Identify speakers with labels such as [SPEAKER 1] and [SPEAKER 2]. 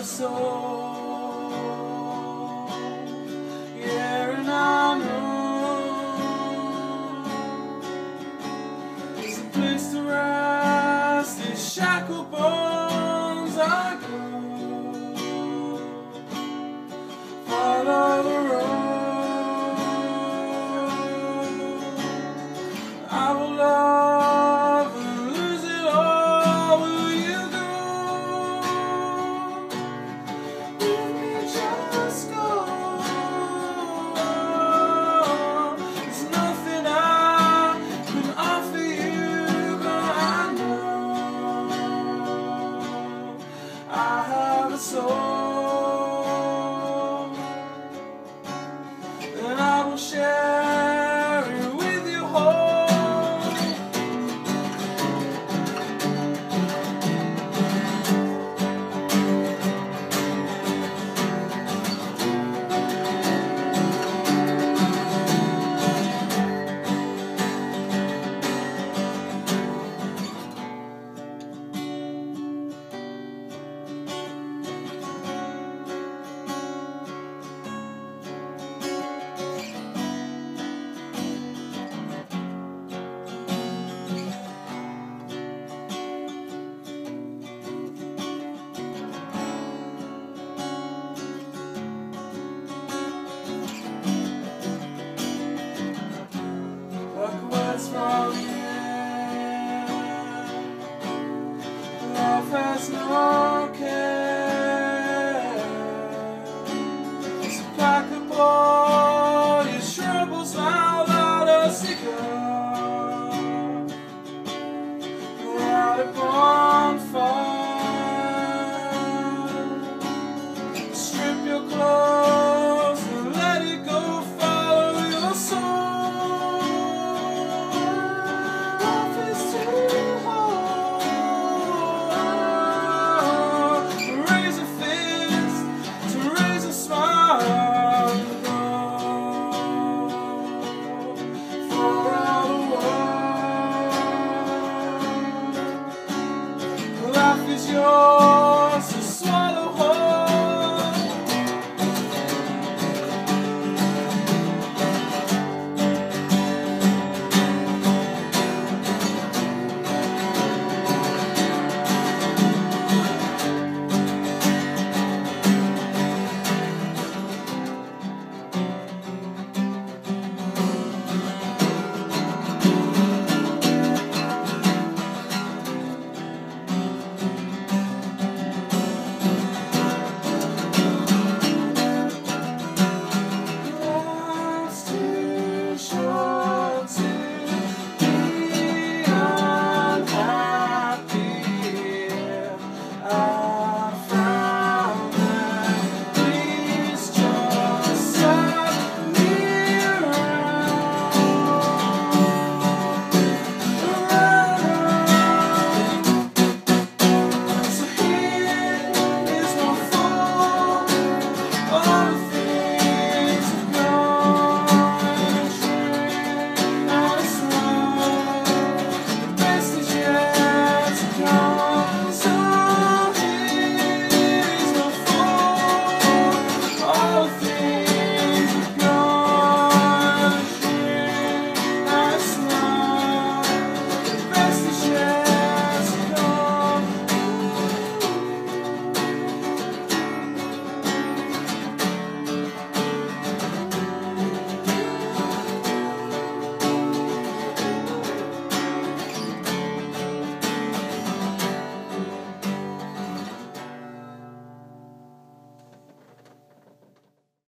[SPEAKER 1] a soul. Yeah, and I know it's a place to rest. It's shackled. soul. has fallen. Love has no